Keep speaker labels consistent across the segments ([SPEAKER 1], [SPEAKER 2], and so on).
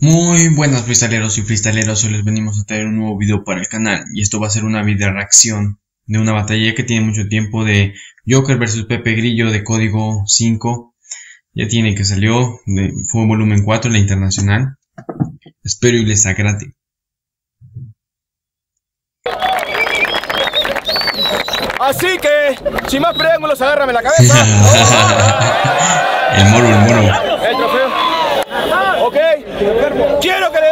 [SPEAKER 1] Muy buenas freestaleros y freestaleros, hoy les venimos a traer un nuevo video para el canal y esto va a ser una video reacción de una batalla que tiene mucho tiempo de Joker vs Pepe Grillo de código 5 ya tiene que salió, de, fue volumen 4 la internacional espero y les agrade
[SPEAKER 2] Así que, sin más preámbulos, agárrame la cabeza.
[SPEAKER 1] el moro, el moro.
[SPEAKER 2] El trofeo. Ok. Quiero que le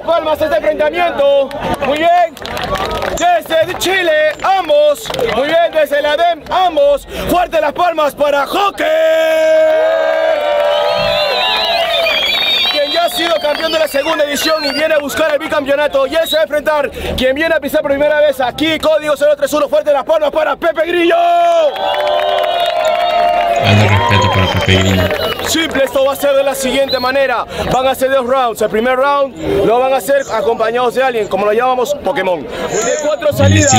[SPEAKER 2] fuertes palmas este enfrentamiento. Muy bien. Desde Chile, ambos. Muy bien, desde la DEM, ambos. Fuertes las palmas para Joker. Quien ya ha sido campeón de la segunda edición y viene a buscar el bicampeonato. Y se va enfrentar. Quien viene a pisar por primera vez aquí, código 031. Fuerte las palmas para Pepe Grillo.
[SPEAKER 1] Dando respeto para Pepe Grillo.
[SPEAKER 2] Simple, esto va a ser de la siguiente manera. Van a ser dos rounds. El primer round lo van a hacer acompañados de alguien, como lo llamamos Pokémon. De cuatro salidas,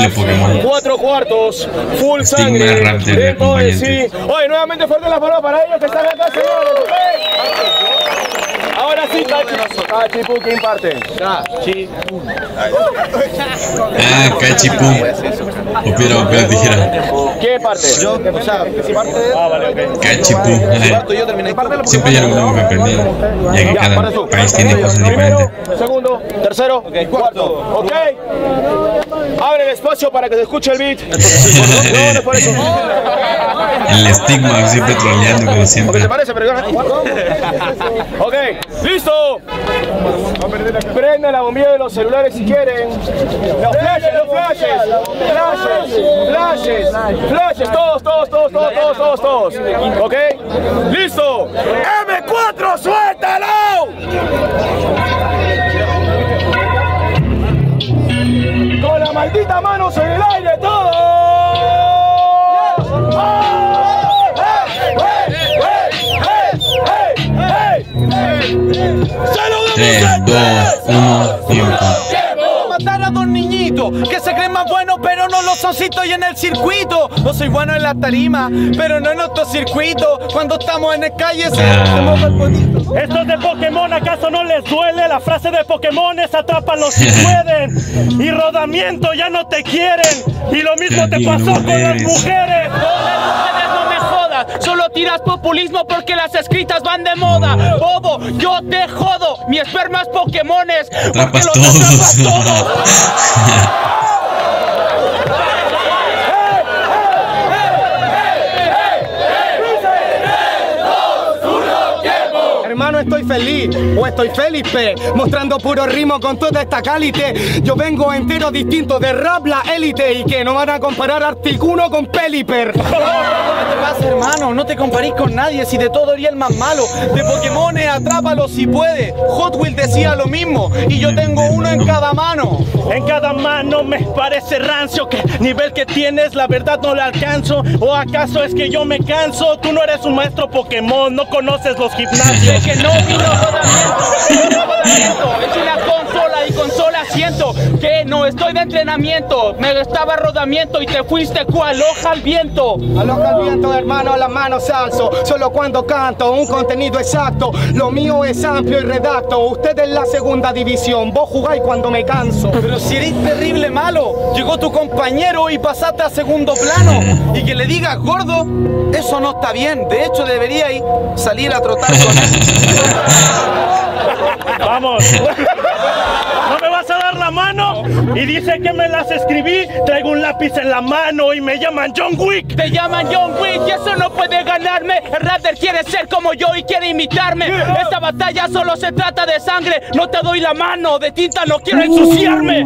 [SPEAKER 2] cuatro cuartos, full
[SPEAKER 1] Estigma
[SPEAKER 2] sangre.
[SPEAKER 1] Raptor de
[SPEAKER 2] sí. Oye, nuevamente fuerte la palabra para ellos que están acá, señores. Sí, Cachi. Cachi, Pu, ¿quién parte? Cachi.
[SPEAKER 1] Ah, cachipum. O piedra, papel, tijera.
[SPEAKER 2] ¿Quién parte? Yo. Ah, vale, ok.
[SPEAKER 1] Cachipum. Siempre hay algo nuevo que ya que cada país tiene cosas
[SPEAKER 2] Primero,
[SPEAKER 1] diferentes.
[SPEAKER 2] segundo, tercero, cuarto. ¿Ok? Abre el espacio para que se escuche el beat. No, no es por eso.
[SPEAKER 1] El estigma siempre troleando como siempre.
[SPEAKER 2] ¿te parece? Pero Ok, listo. Prendan la bombilla de los celulares si quieren. Los flashes, los flashes. Flashes, flashes, flashes. Todos, todos, todos, todos, todos, todos, todos. Ok, listo. M4, suéltalo. Con la maldita mano en el aire,
[SPEAKER 1] 3,
[SPEAKER 2] a
[SPEAKER 1] 2, 1, tiempo.
[SPEAKER 3] matar a dos niñitos que se creen más buenos pero no los ositos y en el circuito no soy bueno en la tarima pero no en otro circuito cuando estamos en el calle se
[SPEAKER 1] Ah.
[SPEAKER 3] el bonito
[SPEAKER 4] Estos de Pokémon, ¿acaso no les duele? La frase de Pokémon es atrápalos si pueden. Y rodamiento ya no te quieren. Y lo mismo te pasó con las
[SPEAKER 1] eres.
[SPEAKER 4] mujeres.
[SPEAKER 5] Solo tiras populismo porque las escritas van de moda. Bobo, yo te jodo, mi esperma es Pokémones. porque
[SPEAKER 1] Atrapas
[SPEAKER 5] los
[SPEAKER 1] todos.
[SPEAKER 5] atrapas todos.
[SPEAKER 3] hermano estoy feliz o estoy Felipe mostrando puro ritmo con toda esta cálite yo vengo entero distinto de rap la élite y que no van a comparar Articuno con Peliper ¿Qué te pasa hermano? No te comparís con nadie si de todo eres el más malo de Pokémon atrápalo si puede Hot Wheels decía lo mismo y yo tengo uno en cada mano
[SPEAKER 4] En cada mano me parece rancio que nivel que tienes la verdad no le alcanzo. ¿O acaso es que yo me canso? Tú no eres un maestro Pokémon, no conoces los gimnasios.
[SPEAKER 5] Que no Es una consola y consola siento que no estoy de entrenamiento. Me estaba rodamiento y te fuiste cual hoja al viento.
[SPEAKER 3] Aloja el viento, hermano, las manos alzo. Solo cuando canto, un contenido exacto. Lo mío es amplio y redacto. Usted es la segunda división, vos jugáis cuando me canso. Pero si eres terrible malo, llegó tu compañero y pasaste a segundo plano. Y que le digas gordo, eso no está bien. De hecho, deberíais salir a trotar con él.
[SPEAKER 4] Vamos. ¿No me vas a dar la mano? Y dice que me las escribí. Traigo un lápiz en la mano y me llaman John Wick.
[SPEAKER 5] Te llaman John Wick y eso no puede ganarme. El Raptor quiere ser como yo y quiere imitarme. Esta batalla solo se trata de sangre. No te doy la mano, de tinta no quiero ensuciarme.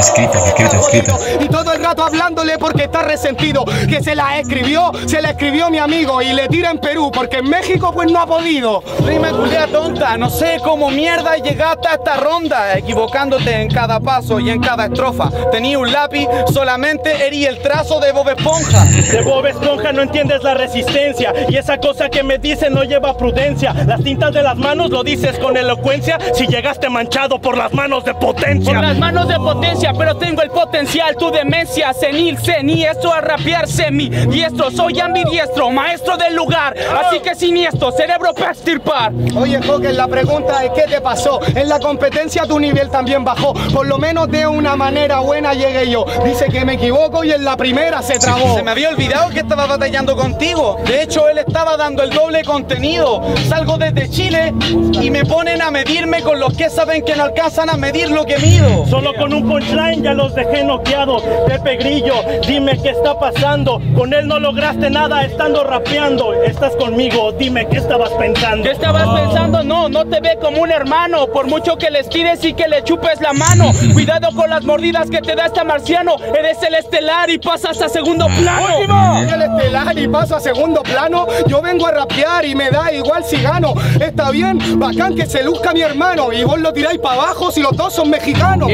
[SPEAKER 1] Escrita, escrita, escrita.
[SPEAKER 3] Y todo el rato hablándole porque está resentido. Que se la escribió, se la escribió mi amigo y le tira en Perú porque en México pues no ha podido. Rima culia tonta, no sé cómo mierda llegaste a esta ronda. Equivocándote en cada paso y en cada estrofa. Tenía un lápiz, solamente herí el trazo de Bob Esponja.
[SPEAKER 4] De Bob Esponja no entiendes la resistencia. Y esa cosa que me dice no lleva prudencia. Las tintas de las manos lo dices con elocuencia. Si llegaste manchado por las manos de potencia.
[SPEAKER 5] Por las manos de potencia demencia, pero tengo el potencial, tu demencia senil, siniestro a rapear semi diestro, soy ambidiestro, maestro del lugar, así que siniestro, cerebro para extirpar.
[SPEAKER 3] Oye, Joker, la pregunta es ¿qué te pasó? En la competencia tu nivel también bajó. Por lo menos de una manera buena llegué yo. Dice que me equivoco y en la primera se trabó.
[SPEAKER 6] Se me había olvidado que estaba batallando contigo. De hecho, él estaba dando el doble contenido. Salgo desde Chile y me ponen a medirme con los que saben que no alcanzan a medir lo que mido.
[SPEAKER 4] Solo con un punchline ya los dejé noqueados. Pepe Grillo, dime qué está pasando. Con él no lograste nada estando rapeando. Estás conmigo, dime qué estabas pensando.
[SPEAKER 5] ¿Qué estabas pensando? No, no te ve como un hermano. Por mucho que les tires y que le chupes la mano. Cuidado con las mordidas que te da este marciano. Eres el estelar y pasas a segundo plano.
[SPEAKER 3] Soy el estelar y paso a segundo plano. Yo vengo a rapear y me da igual si gano. Está bien, bacán que se luzca mi hermano. Y vos lo tiráis para abajo si los dos son mexicanos.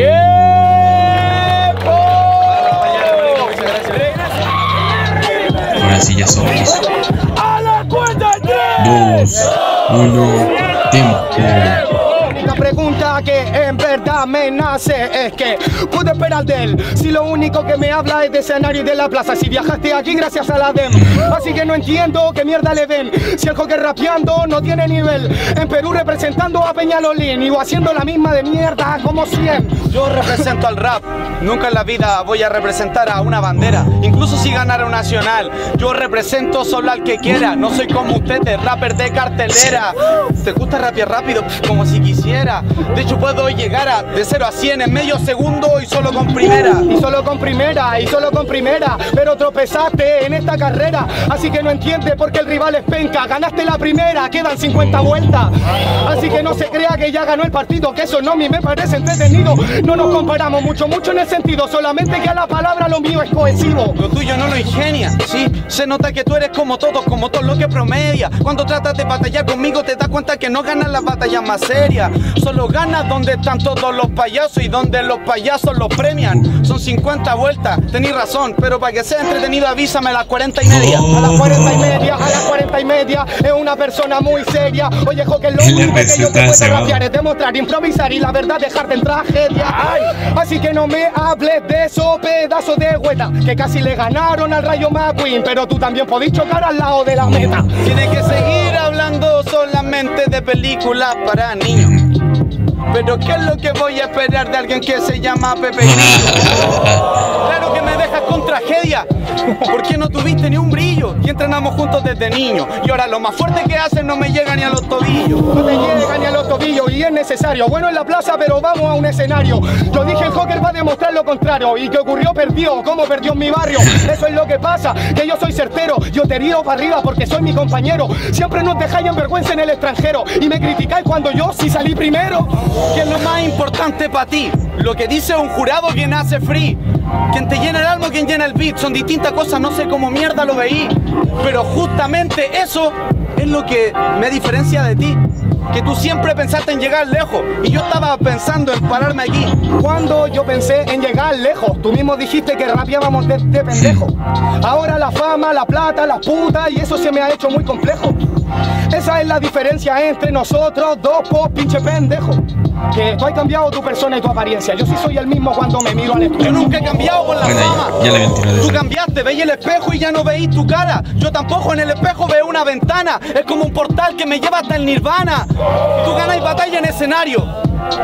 [SPEAKER 1] Ahora sí ya somos. Dos, uno, tiempo.
[SPEAKER 3] Pregunta que en verdad me nace es que puedo esperar de él si lo único que me habla es de escenario y de la plaza si viajaste aquí gracias a la DEM así que no entiendo qué mierda le ven si el joker rapeando no tiene nivel en Perú representando a Peñalolín y haciendo la misma de mierda como 100
[SPEAKER 6] Yo represento al rap. Nunca en la vida voy a representar a una bandera. Incluso si ganara un nacional. Yo represento solo al que quiera. No soy como ustedes, rapper de cartelera. ¿Te gusta rapear rápido? Como si quisiera. De hecho, puedo llegar a de 0 a 100 en medio segundo y solo con primera.
[SPEAKER 3] y solo con primera, y solo con primera, pero tropezaste en esta carrera, así que no entiendes por qué el rival es penca, ganaste la primera, quedan 50 vueltas, así que no se crea que ya ganó el partido, que eso no me parece entretenido, no nos comparamos mucho, mucho en el sentido, solamente que a la palabra lo mío es cohesivo.
[SPEAKER 6] Lo tuyo no lo ingenia, sí. Se nota que tú eres como todos, como todo lo que promedia. Cuando tratas de batallar conmigo, te das cuenta que no ganas las batallas más serias. Solo ganas donde están todos los payasos y donde los payasos los premian. Son 50 vueltas, tenés razón, pero para que sea entretenido, avísame a las 40 y media.
[SPEAKER 3] A las 40 y media, a las 40 y media, es una persona muy seria. Oye, que lo único que yo te puedo rapear es demostrar, improvisar y la verdad dejarte en tragedia. Ay, así que no me hables de esos pedazos de hueta que casi le ganaron al Rayo McQueen, pero tú también podés chocar al lado de la meta.
[SPEAKER 6] Tienes que seguir hablando solamente de películas para niños. Pero ¿qué es lo que voy a esperar de alguien que se llama Pepe Grillo? Claro ¿Por qué no tuviste ni un brillo? Y entrenamos juntos desde niño. Y ahora lo más fuerte que hacen no me llega ni a los tobillos.
[SPEAKER 3] No te llega ni a los tobillos y es necesario. Bueno en la plaza, pero vamos a un escenario. Yo dije el Joker va a demostrar lo contrario. Y que ocurrió, perdió. ¿Cómo perdió en mi barrio? Eso es lo que pasa, que yo soy certero. Yo te río para arriba porque soy mi compañero. Siempre nos dejáis en vergüenza en el extranjero. Y me criticáis cuando yo sí salí primero.
[SPEAKER 6] ¿Qué es lo más importante para ti? Lo que dice un jurado quien hace free. Quien te llena el alma, quien llena el beat. Son distintas cosas, no sé cómo mierda lo veí. Pero justamente eso es lo que me diferencia de ti. Que tú siempre pensaste en llegar lejos. Y yo estaba pensando en pararme aquí.
[SPEAKER 3] Cuando yo pensé en llegar lejos, tú mismo dijiste que rapeábamos de, de pendejo. Ahora la fama, la plata, la puta, y eso se me ha hecho muy complejo. Esa es la diferencia entre nosotros dos, po pinche pendejo. Que tú has cambiado tu persona y tu apariencia. Yo sí soy el mismo cuando me miro al
[SPEAKER 6] Yo
[SPEAKER 3] espejo.
[SPEAKER 6] nunca he cambiado con la
[SPEAKER 1] Bueno,
[SPEAKER 6] fama.
[SPEAKER 1] ya
[SPEAKER 6] Tú cambiaste, veis el espejo y ya no veis tu cara. Yo tampoco en el espejo veo una ventana. Es como un portal que me lleva hasta el nirvana. Tú ganas batalla en escenario.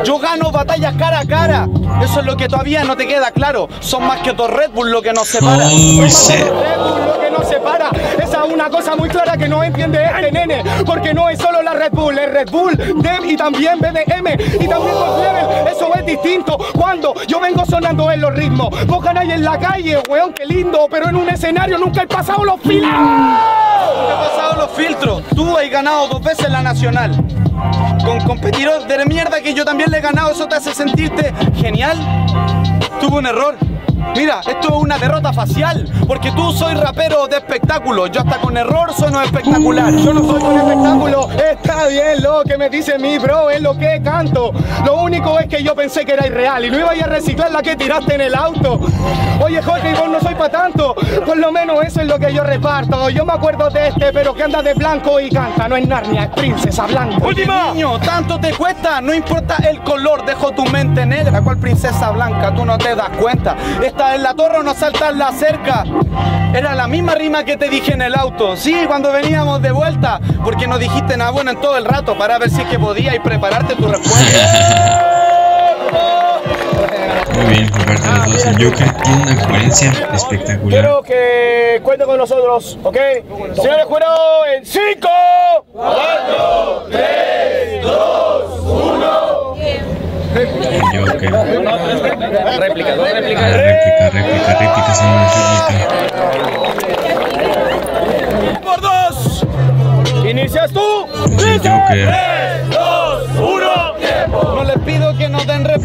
[SPEAKER 6] Yo gano batallas cara a cara. Eso es lo que todavía no te queda claro. Son más que dos Red Bull lo que nos separa.
[SPEAKER 1] Oh, shit.
[SPEAKER 3] Red Bull, lo que nos separa. Una cosa muy clara que no entiende este nene. Porque no es solo la Red Bull, es Red Bull, Dem y también BDM. Y también los Level. Eso es distinto. Cuando yo vengo sonando en los ritmos. Vos ganáis en la calle, weón, qué lindo. Pero en un escenario nunca he pasado los filas.
[SPEAKER 6] Nunca he pasado los filtros. Tú has ganado dos veces la nacional. Con competidores de mierda que yo también le he ganado. ¿Eso te hace sentirte genial? Tuve un error. Mira, esto es una derrota facial, porque tú soy rapero de espectáculo. Yo hasta con error sono espectacular.
[SPEAKER 3] Yo no soy un espectáculo, está bien lo que me dice mi bro, es lo que canto. Lo único es que yo pensé que era irreal y no iba a ir a reciclar la que tiraste en el auto. Oye Jorge, vos no soy para tanto, por lo menos eso es lo que yo reparto. Yo me acuerdo de este, pero que anda de blanco y canta, no es Narnia, es princesa blanca.
[SPEAKER 6] ¡Última! Niño, tanto te cuesta, no importa el color, dejo tu mente negra. ¿Cuál princesa blanca? Tú no te das cuenta. Esta en la torre o no saltas la cerca. Era la misma rima que te dije en el auto. Sí, cuando veníamos de vuelta. Porque no dijiste nada bueno en todo el rato para ver si es que podías y prepararte tu respuesta.
[SPEAKER 1] Muy bien, por parte de los dos. El Joker tiene una coherencia espectacular.
[SPEAKER 2] Quiero que cuenten con nosotros, ¿ok? Señores jurados, en 5, 4, 3, 2, 1.
[SPEAKER 1] El Joker.
[SPEAKER 5] Réplica, réplica.
[SPEAKER 1] Ah, réplica, réplica, réplica, réplica.
[SPEAKER 2] Por dos. Inicias tú.
[SPEAKER 1] Joker.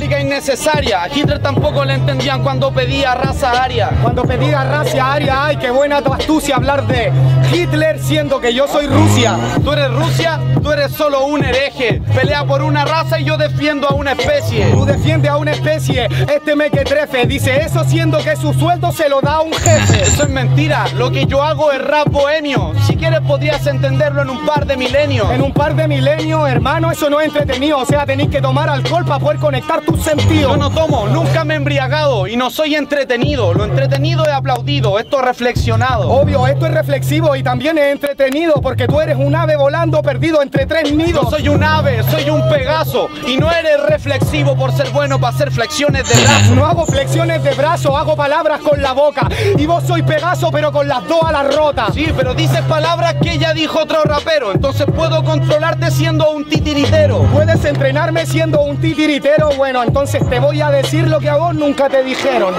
[SPEAKER 6] Réplica innecesaria. A Hitler tampoco le entendían cuando pedía raza aria.
[SPEAKER 3] Cuando pedía racia aria, ay, qué buena tu astucia hablar de Hitler siendo que yo soy Rusia.
[SPEAKER 6] Tú eres Rusia, tú eres solo un hereje. Pelea por una raza y yo defiendo a una especie.
[SPEAKER 3] Tú defiendes a una especie, este mequetrefe dice eso siendo que su sueldo se lo da un jefe.
[SPEAKER 6] Eso es mentira, lo que yo hago es rap bohemio. Si quieres podrías entenderlo en un par de milenios.
[SPEAKER 3] En un par de milenios, hermano, eso no es entretenido. O sea, tenéis que tomar alcohol para poder conectar tus sentidos.
[SPEAKER 6] Yo no tomo, nunca me he embriagado y no soy entretenido. Lo entretenido es aplaudido, esto es reflexionado.
[SPEAKER 3] Obvio, esto es reflexivo y también es entretenido porque tú eres un ave volando perdido entre tres nidos.
[SPEAKER 6] No soy un ave, soy un pegaso y no eres reflexivo por ser bueno para hacer flexiones de brazo.
[SPEAKER 3] No hago flexiones de brazo, hago palabras con la boca. Y vos soy Pegaso, pero con las dos alas rotas.
[SPEAKER 6] Sí, pero dices palabras que ya dijo otro rapero, entonces puedo controlarte siendo un titiritero.
[SPEAKER 3] ¿Puedes entrenarme siendo un titiritero? Bueno, entonces te voy a decir lo que a vos nunca te dijeron.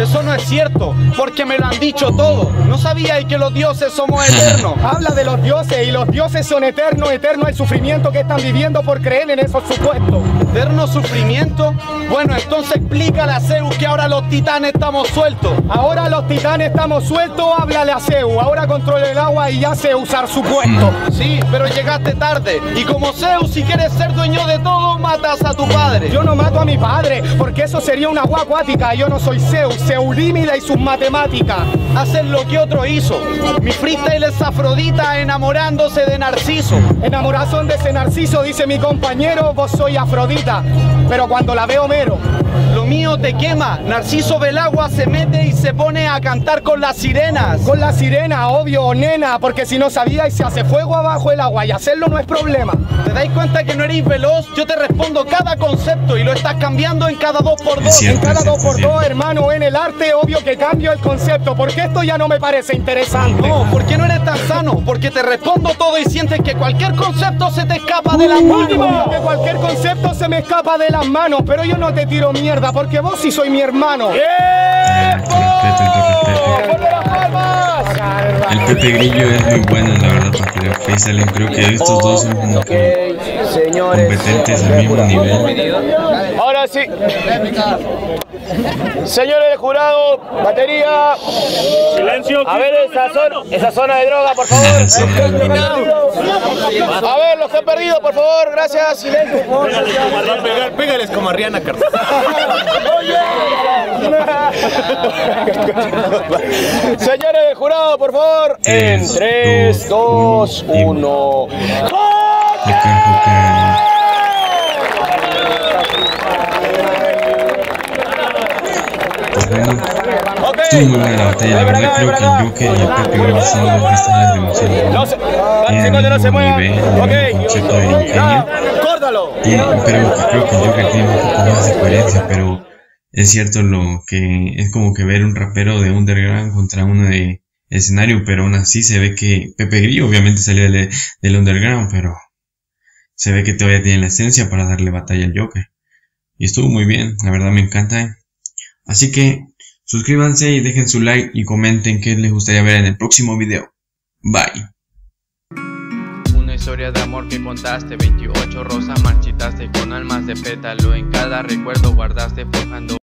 [SPEAKER 6] Eso no es cierto, porque me lo han dicho todo. No sabíais que los dioses somos eternos.
[SPEAKER 3] Habla de los dioses y los dioses son eternos, eterno el sufrimiento que están viviendo por creer en esos supuestos.
[SPEAKER 6] ¿Eterno sufrimiento? Bueno, entonces explícale a Zeus que ahora los titanes estamos sueltos.
[SPEAKER 3] Ahora los titanes estamos sueltos, háblale a Zeus. Ahora controla el agua y ya sé usar su puesto.
[SPEAKER 6] Sí, pero llegaste tarde. Y como Zeus, si quieres ser dueño de todo, matas a tu padre.
[SPEAKER 3] Yo no mato a mi padre, porque eso sería una agua acuática. Yo no soy Zeus, Seurímida y sus matemáticas.
[SPEAKER 6] Hacen lo que otro hizo. Mi freestyle es Afrodita enamorándose de Narciso.
[SPEAKER 3] Enamorazón de ese narciso, dice mi compañero, vos soy Afrodita. Pero cuando la veo mero,
[SPEAKER 6] Lo mío te quema. Narciso ve el agua, se mete y se pone a cantar con las sirenas.
[SPEAKER 3] con la sirena, obvio, nena, porque si no sabíais se hace fuego abajo el agua y hacerlo no es problema.
[SPEAKER 6] ¿Te dais cuenta que no eres veloz? Yo te respondo cada concepto y lo estás cambiando en cada dos por dos.
[SPEAKER 3] En cada dos por dos, hermano, en el arte, obvio que cambio el concepto, porque esto ya no me parece interesante.
[SPEAKER 6] No, ¿por qué no eres tan sano? Porque te respondo todo y sientes que cualquier concepto se te escapa de las manos.
[SPEAKER 3] que cualquier concepto se me escapa de las manos, pero yo no te tiro mierda, porque vos sí soy mi hermano.
[SPEAKER 1] El Pepe Grillo es muy bueno, la verdad, para que freestylen. Creo que estos dos son como que competentes al mismo nivel.
[SPEAKER 2] Ahora sí. Señores del jurado, batería.
[SPEAKER 4] Silencio.
[SPEAKER 2] A ver esa zona, esa zona de droga, por favor. A ver, los que han perdido, por favor, gracias. Silencio.
[SPEAKER 7] Pégales como a Rihanna, Carlos.
[SPEAKER 2] Señores del jurado, por favor. En
[SPEAKER 1] Tres,
[SPEAKER 2] 3,
[SPEAKER 1] dos,
[SPEAKER 2] 2,
[SPEAKER 1] uno.
[SPEAKER 2] 1.
[SPEAKER 1] Creo que el Joker y el Pepe Grillo son dos freestylers demasiado
[SPEAKER 2] No
[SPEAKER 1] buenos.
[SPEAKER 2] se,
[SPEAKER 1] Tienen el
[SPEAKER 2] no se
[SPEAKER 1] mismo
[SPEAKER 2] muevan.
[SPEAKER 1] nivel, el mismo
[SPEAKER 2] Ok.
[SPEAKER 1] concepto de ingenio.
[SPEAKER 2] Córdalo.
[SPEAKER 1] Tiene- pero creo que el Joker tiene un poco más de coherencia, pero es cierto lo que es como que ver un rapero de underground contra uno de escenario, pero aún así se ve que Pepe Grillo obviamente salió del, del underground, pero se ve que todavía tiene la esencia para darle batalla al Joker. Y estuvo muy bien, la verdad me encanta. Así que suscríbanse y dejen su like y comenten qué les gustaría ver en el próximo video. Bye.
[SPEAKER 8] Una historia de amor que contaste 28 rosas marchitaste con almas de pétalo En cada recuerdo guardaste forjando